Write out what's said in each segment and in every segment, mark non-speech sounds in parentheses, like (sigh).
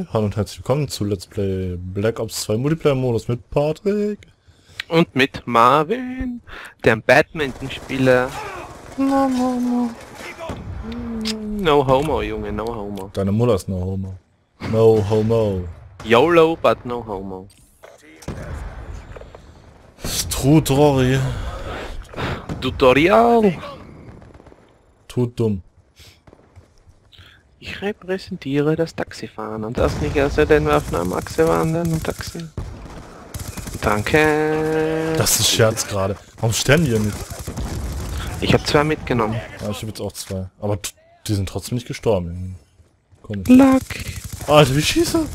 Hi, hallo und herzlich willkommen zu Let's Play Black Ops 2 Multiplayer Modus mit Patrick. Und mit Marvin, dem Badmintonspieler. No, no, no. No homo, Junge, no homo. Deine Mutter ist no homo. No homo. YOLO, but no homo. Strudrory. Tutorial. Tut dumm. Ich repräsentiere das Taxifahren und das nicht erst denn wir auf einer Achse wandern und Taxi. Danke. Das ist Scherz gerade. Warum sterben die nicht? Ich habe zwei mitgenommen. Ja, ich habe jetzt auch zwei. Aber die sind trotzdem nicht gestorben. Komisch. Luck. Alter, wie schieße?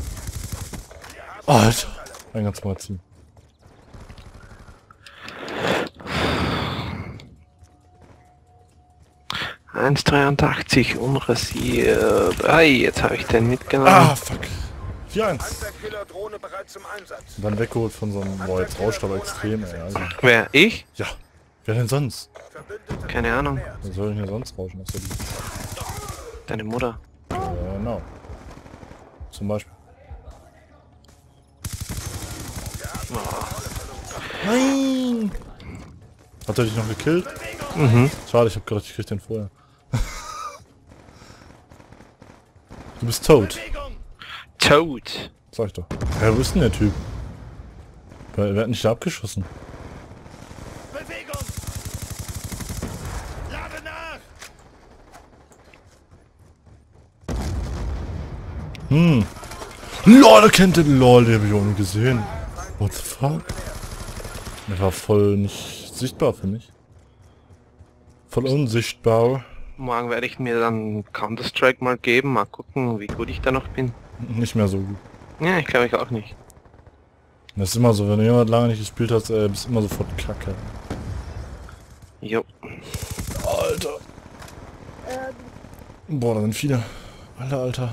Alter. Ein ganz Magazin. 1,83 unrasiert. Ei, jetzt habe ich den mitgenommen. Ah, fuck. 4-1. Killer-Drohne bereit zum Einsatz. Und dann weggeholt von so einem... Boah, jetzt rauscht aber extrem, ey. Also, Wer? Ich? ja. Wer denn sonst? Keine Ahnung. Wer soll denn hier sonst rauschen? Deine Mutter. Genau. Zum Beispiel. Nein! Hat er dich noch gekillt? Mhm. Schade, ich hab gedacht, ich krieg den vorher. Du bist tot. Toad. Sag ich doch. Ja, wo ist denn der Typ? Wer, wer hat nicht da abgeschossen? Bewegung! Lade nach! Hm. LOL, er kennt den LOL, den hab ich auch nie gesehen. What the fuck? Der war voll nicht sichtbar für mich. Voll unsichtbar. Morgen werde ich mir dann Counter-Strike mal geben, mal gucken, wie gut ich da noch bin. Nicht mehr so gut. Ja, ich glaube ich auch nicht. Das ist immer so, wenn du jemand lange nicht gespielt hast, äh, bist immer sofort kacke. Jo. Alter. Boah, da sind viele. Alter, Alter.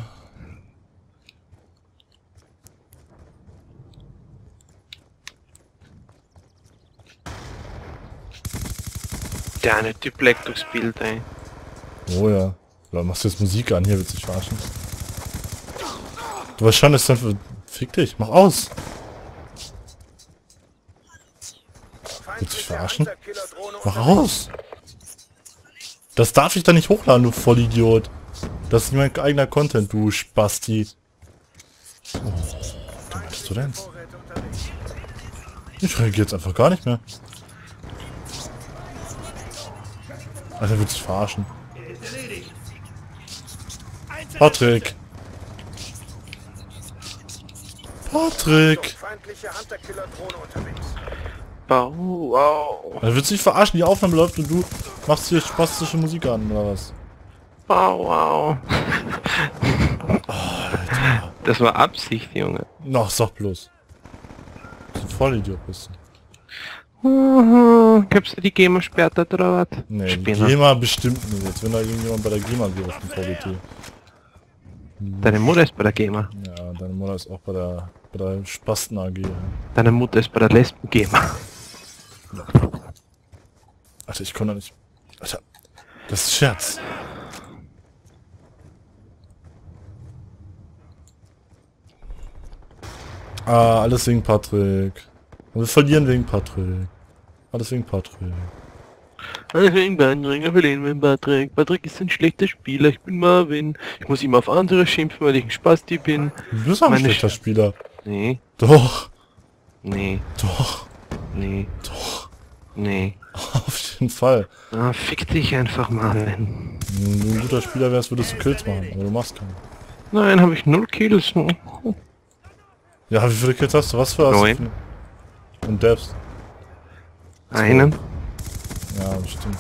Der eine Typ leckt durchs Bild, ey. Oh ja. Da machst du jetzt Musik an, hier willst du dich verarschen. Du weißt schon, das ist dann. Fick dich, mach aus! Willst du dich verarschen? Mach aus! Das darf ich da nicht hochladen, du Vollidiot. Das ist mein eigener Content, du Spasti. Oh, was bist du denn? Ich reagiere jetzt einfach gar nicht mehr. Alter, willst du verarschen? Patrick! Patrick! Wow, wow. Er wird sich verarschen, die Aufnahme läuft und du machst hier spastische Musik an, oder was? Wow, wow. Das war Absicht, Junge. Ach, sag bloß. Du bist ein Vollidiot bist du. Gibst du die GEMA sperrt oder was? Nee. GEMA bestimmt nicht. Jetzt wenn da irgendjemand bei der GEMA geht auf dem VBT. Deine Mutter ist bei der GEMA. Ja, deine Mutter ist auch bei der bei der Spasten AG. Ja. Deine Mutter ist bei der Lesben GEMA. Alter, ich konnte nicht. Alter, das ist Scherz. Ah, alles wegen Patrick. Und wir verlieren wegen Patrick. Alles wegen Patrick. Wegen Patrick, wir verlieren mit Patrick. Patrick ist ein schlechter Spieler, ich bin Marvin. Ich muss immer auf andere schimpfen, weil ich ein Spasti bin. Du bist auch ein schlechter Sch- Spieler. Nee, Doch, nee, doch, nee, doch. nee. Auf jeden Fall. Ah, fick dich einfach, Marvin. Wenn du ein guter Spieler wärst, würdest du Kills machen, aber du machst keine. Nein, habe ich null Kills. Ja, wie viele Kills hast du? Was für hast Neun. Und Devs. Einen. Ja, bestimmt.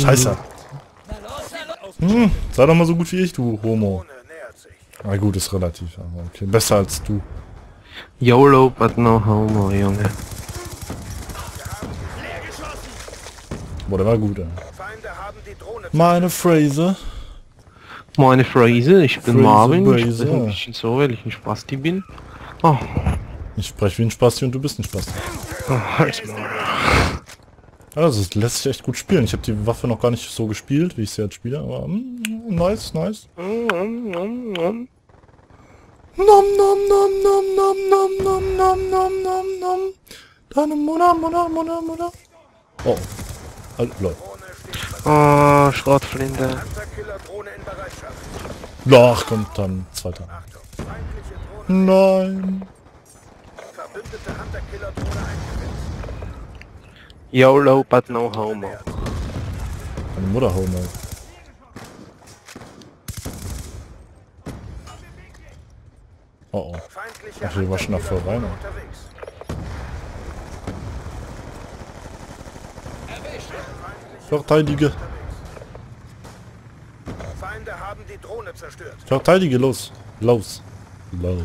Scheiße. Hm, sei doch mal so gut wie ich, du Homo. Na gut, ist relativ, okay. Besser als du. YOLO, but no homo, Junge. Boah, der war gut, ey. Meine Phrase. Meine Phrase, ich bin Phrase, Marvin, ich Phrase, spreche ein ja. bisschen so, weil ich ein Spasti bin. Oh, Ich spreche wie ein Spasti und du bist ein Spasti. oh mal. Also es lässt sich echt gut spielen. Ich habe die Waffe noch gar nicht so gespielt, wie ich sie jetzt spiele, aber mm, nice, nice. Nom nom nom nom nom nom nom nom nom nom nom. Deine Mutter, Mutter, Mutter, Mutter. Oh. Ah, oh, Schrottflinte. Ach, kommt dann zweiter. Nein. YOLO, but no homo. Meine Mutter homo. Oh oh. Ach, die war schon nach voll rein. Oder? Verteidige. Feinde haben die Drohne zerstört. Verteidige, los. Los. Los.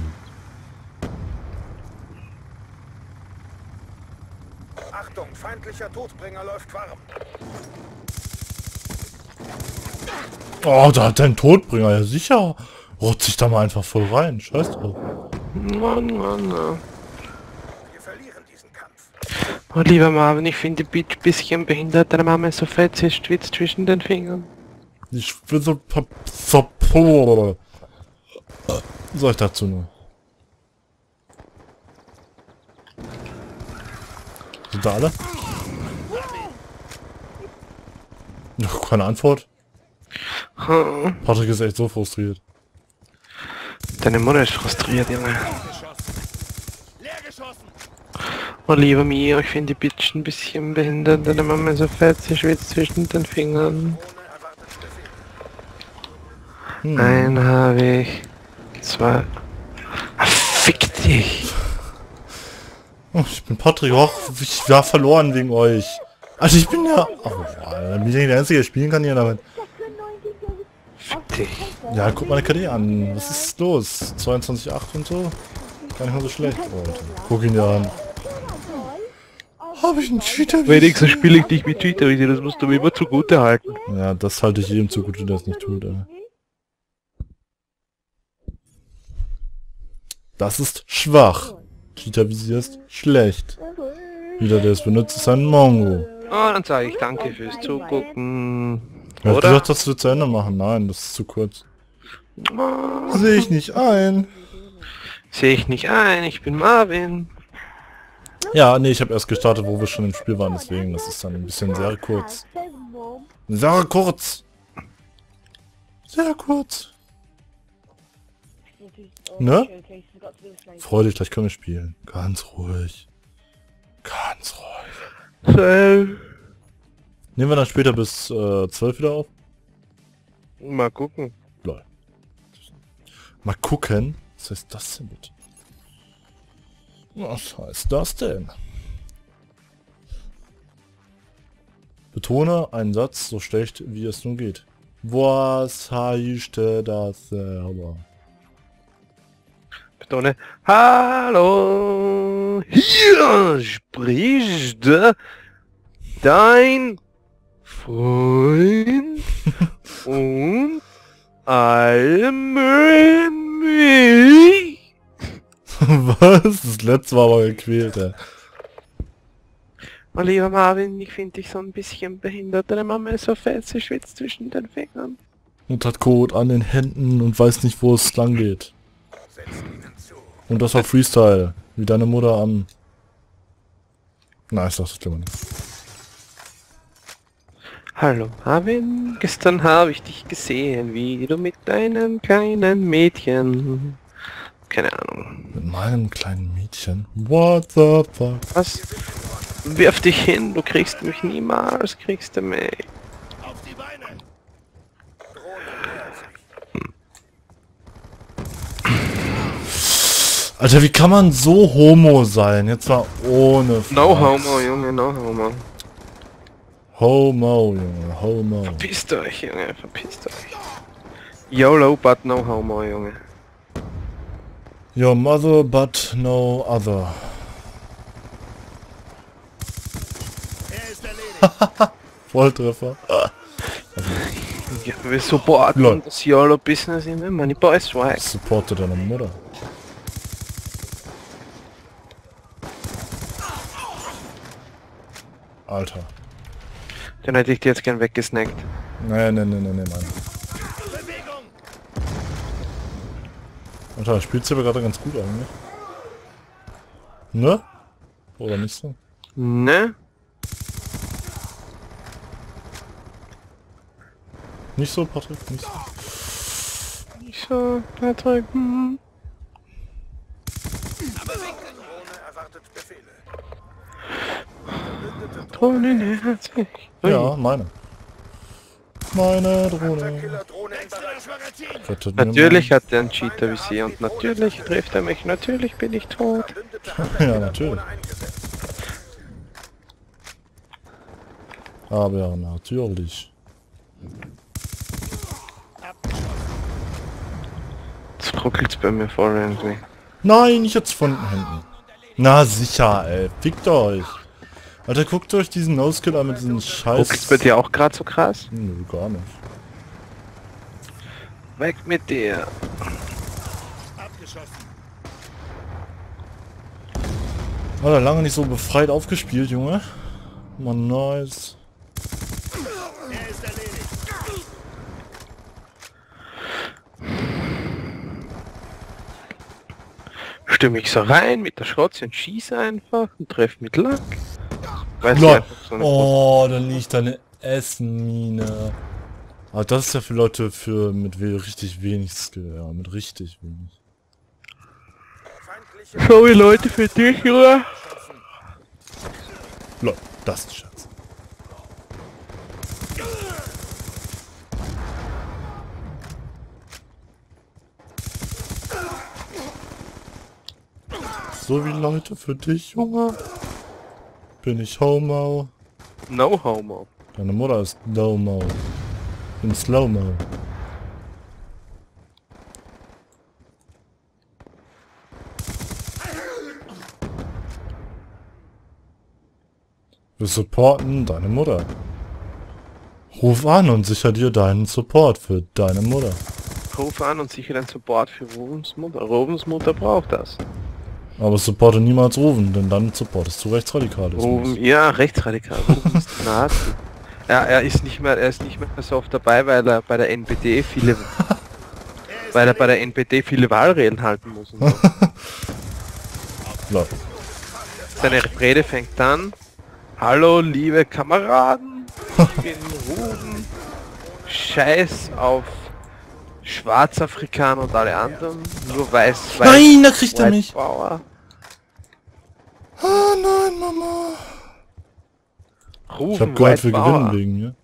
Achtung, feindlicher Todbringer läuft warm. Oh, da hat dein Todbringer, ja sicher. Rotzt sich da mal einfach voll rein. Scheiß drauf. Mann, Mann, Mann. Wir verlieren diesen Kampf. Oh, lieber Marvin, ich finde die Bitch bisschen behindert, deine Mama ist so fett, sie schwitzt zwischen den Fingern. Ich will so... so was soll ich dazu nur? Sind da alle? Noch keine Antwort? Hm, Patrick ist echt so frustriert. Deine Mutter ist frustriert, Junge. Oh, lieber mir, ich finde die Bitch ein bisschen behindert, deine Mama ist so fett, sie schwitzt zwischen den Fingern. Hm. Einen habe ich. Zwei. Ah, fick dich! Oh, ich bin Patrick, auch ich war verloren wegen euch. Also ich bin ja... Oh, ja, bin ich der Einzige, der spielen kann hier damit. Fick dich. Ja, guck meine KD an. Was ist los? 22,8 und so? Gar nicht mal so schlecht. Oh, Alter. guck ihn dir an. Habe ich einen Cheater? Wenigstens spiele ich dich mit Twitter, das musst du mir immer zugute halten. Ja, das halte ich jedem zugute, der es nicht tut, ey. Das ist schwach. Cheater visierst schlecht. Jeder, der es benutzt, ist ein Mongo. Oh, dann sage ich danke fürs Zugucken. Hat Oder? gesagt, dass wir zu Ende machen? Nein, das ist zu kurz. Sehe ich nicht ein. Sehe ich nicht ein, ich bin Marvin. Ja, nee, ich habe erst gestartet, wo wir schon im Spiel waren, deswegen, das ist dann ein bisschen sehr kurz. Sehr kurz. Sehr kurz. Ne? Freu dich, gleich können wir spielen. Ganz ruhig. Ganz ruhig. Nehmen wir dann später bis äh, 12 wieder auf? mal gucken. Lol. Mal gucken. Was heißt das denn bitte? Was heißt das denn? Betone einen Satz so schlecht, wie es nun geht. Was heißt das selber? Betone. Hallo, hier spricht dein Freund (laughs) und allmählich. (laughs) Was? Das letzte war aber gequält, ey. Oh, lieber Marvin, ich finde dich so ein bisschen behindert. Deine Mama ist so fett, sie schwitzt zwischen den Fingern. Und hat Code an den Händen und weiß nicht, wo es lang geht. Und das war Freestyle. Wie deine Mutter am... Na, ich sag's lieber nicht. Hallo Marvin, gestern habe ich dich gesehen, wie du mit deinem kleinen Mädchen... Keine Ahnung. Mit meinem kleinen Mädchen. What the fuck? Was? Wirf dich hin, du kriegst mich niemals, kriegst du mich. Auf die Beine. Sich. Alter, wie kann man so homo sein? Jetzt mal ohne No Flachs. homo, Junge, no homo. Homo, Junge, homo. Verpisst euch, Junge, verpisst euch. YOLO, but no homo, Junge. Your mother, but no other. Er. (laughs) Volltreffer. Ja, wir supporten Lol. das YOLO-Business in the Money Boys Swag. Supporte deine Mutter. Alter. Den hätte ich dir jetzt gern weggesnackt. Nee, nee, nee, nee, nein. Alter, spielt sie aber gerade ganz gut eigentlich. Ne? Oder nicht so? Ne? Nicht so, Patrick? Nicht so? Ich so, Patrick, hm. Drohne sich. Ui. Ja, meine. Meine Drohne. Natürlich hat er einen Cheater wie sie und natürlich trifft er mich, natürlich bin ich tot. (laughs) Ja, natürlich. Aber natürlich. Jetzt ruckelt's bei mir voll irgendwie. Nein, nicht jetzt von hinten. Na sicher, ey. Fickt euch. Alter, guckt euch diesen No-Skill an mit diesen scheiß... Ruckelt's bei dir auch gerade so krass? Nö, gar nicht. Weg mit dir. Alter, lange nicht so befreit aufgespielt, Junge. Man, nice. Stimme ich so rein mit der Schrotze und schieße einfach und treffe mit Lack. Weiß Lol. einfach so eine Oh, da liegt eine Essenmine. Aber das ist ja für Leute für mit richtig wenig Skill, ja, mit richtig wenig. Sorry Leute für dich, oder? Lol, das ist Schatz. So wie Leute für dich, Junge. Bin ich Homo. No homo. Deine Mutter ist No-Mo. Bin Slow-Mo. Wir supporten deine Mutter. Ruf an und sicher dir deinen Support für deine Mutter. Ruf an und sichere den Support für Rubens Mutter. Rubens Mutter braucht das. Aber supporte niemals Rufen, denn dann supportest du Rechtsradikalismus. Ruben, ja, rechtsradikal. Ruben ist Nazi. Ja, er ist nicht mehr, er ist nicht mehr so oft dabei, weil er bei der NPD viele, (laughs) weil er bei der NPD viele Wahlreden halten muss. Und so. Seine Rede fängt an. Hallo, liebe Kameraden, ich bin Ruben. Scheiß auf Schwarzafrikaner und alle anderen. Nur weiß, weiß. Nein, da kriegt er mich. Power. Ah nein, Mama. Rufen, Ich hab gehört, White wir gewinnen wegen mir.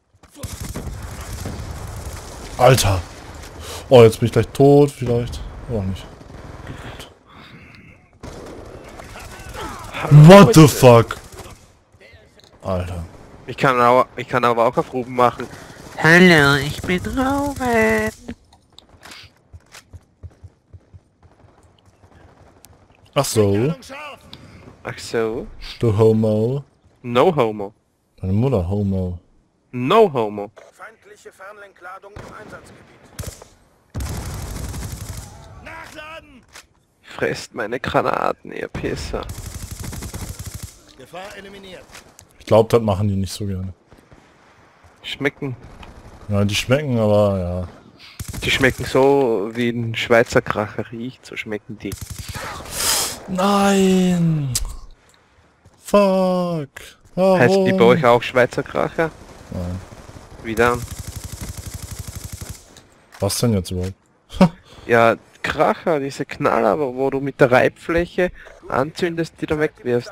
Alter. Oh, jetzt bin ich gleich tot, vielleicht. Auch nicht. What the fuck? Alter. Ich kann, auch, ich kann aber auch auf Ruben machen. Hallo, ich bin Ruben. Ach so, Ach so. du Homo. No homo. Deine Mutter Homo. No homo. feindliche Fernlenkladung im Einsatzgebiet. Nachladen! Fresst meine Granaten, ihr Pisser. Gefahr eliminiert. Ich glaube, das machen die nicht so gerne. Schmecken. Ja, die schmecken, aber ja. Die schmecken so, wie ein Schweizer Kracher riecht, so schmecken die. Nein! Fuck! Warum? Heißt die bei euch auch Schweizer Kracher? Nein. Wieder. Was denn jetzt überhaupt? (laughs) Ja, Kracher, diese Knaller, wo, wo du mit der Reibfläche anzündest, die du wegwirfst.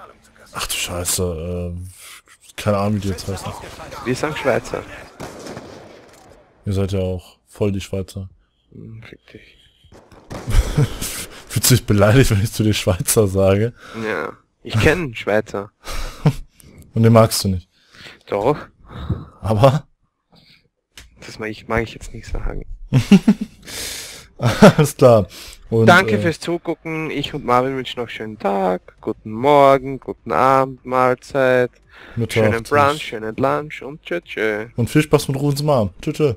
Ach du Scheiße, äh, keine Ahnung, wie die jetzt heißen. Wir sagen Schweizer. Ihr seid ja auch voll die Schweizer. Hm, fick dich. (laughs) Fühlst du dich beleidigt, wenn ich zu dir Schweizer sage? Ja. Ich kenne Schweizer. (laughs) Und den magst du nicht. Doch. Aber? Das mag ich, mag ich jetzt nicht sagen. (laughs) Alles klar. Und, Danke äh, fürs Zugucken. Ich und Marvin wünschen noch schönen Tag, guten Morgen, guten Abend, Mahlzeit, Mittag, schönen. Brunch, schönen Lunch und tschö tschö. Und viel Spaß mit Rufens Mom. Tschüss. tschüss.